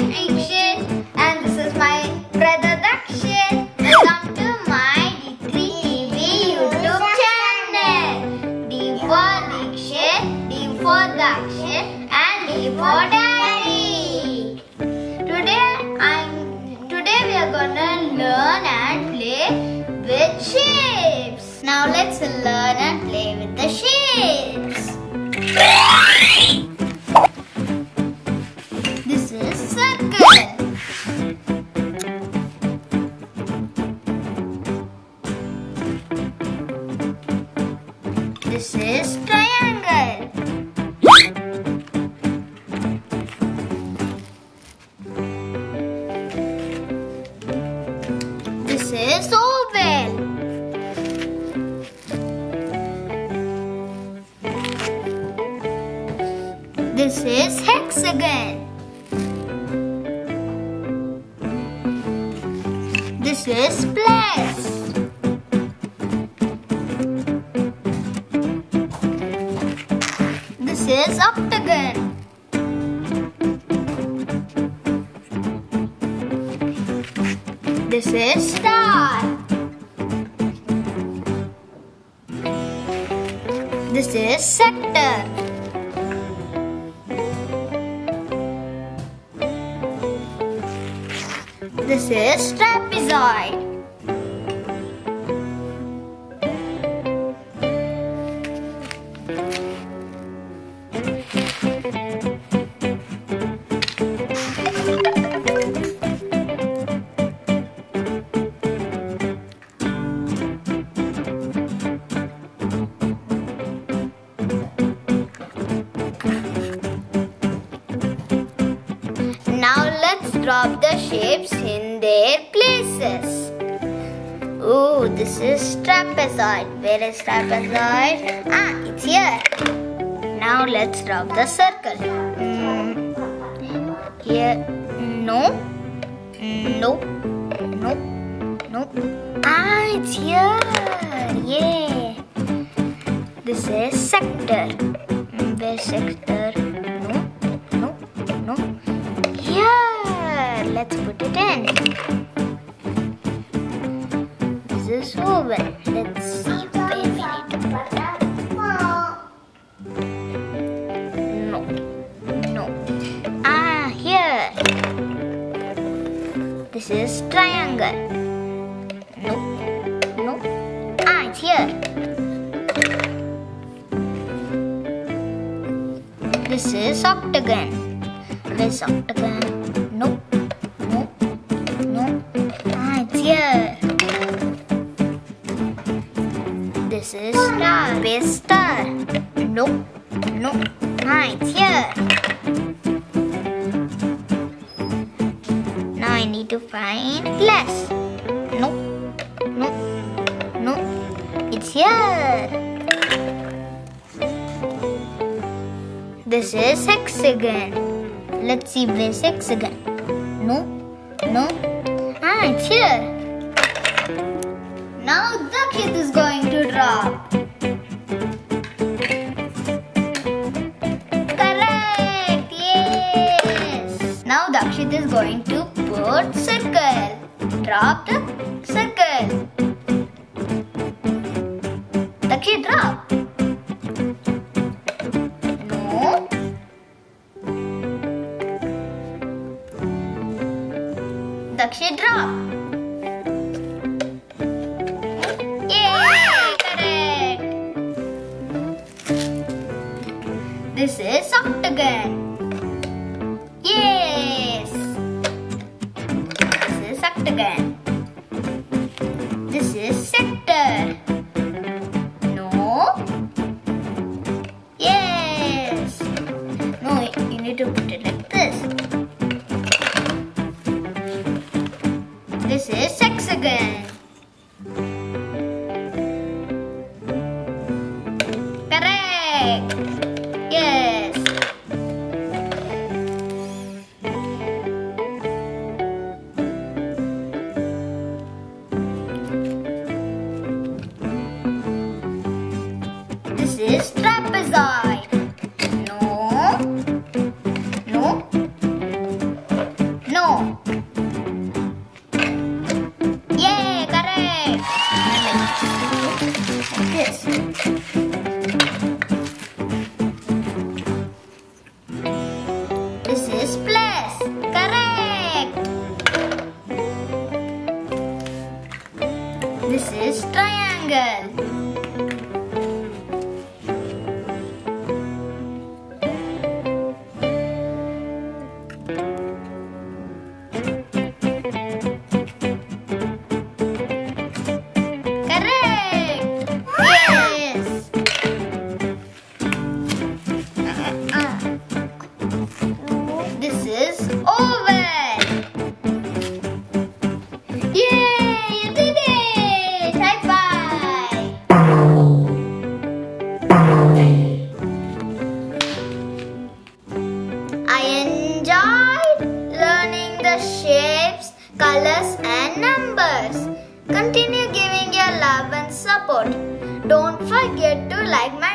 And this is my brother Dakshith. Welcome to my D3 TV YouTube channel. D for Deekshith, D for Dakshith and. Today I'm today we are gonna learn and play with shapes. Now let's learn and play with the shapes. This is triangle. This is oval. This is hexagon. This is plus. Is octagon. This is star. This is sector. This is trapezoid. Drop the shapes in their places. Oh, this is trapezoid. Where is trapezoid? Ah, it's here. Now let's drop the circle. Mm, here, no, no, no, no. Ah, it's here. Yeah. This is sector. Mm, Where's sector? Let's put it in. This is oval. Let's see need to put. No, no. Ah, here. This is triangle. No, no. Ah, it's here. This is octagon. Where's octagon? Nope. This is star. Where's star? Nope. Nope. It's here. Now I need to find plus. Nope. Nope. Nope. It's here. This is hexagon. Let's see where's hexagon. No, no. Ah, it's here. Now the kid is going drop. Correct. Yes. Now Dakshith is going to put circle. Drop the circle. Is. This is sector. This is trapezoid. No. No. No. Yay, correct. This. This is plus. Correct. This is triangle.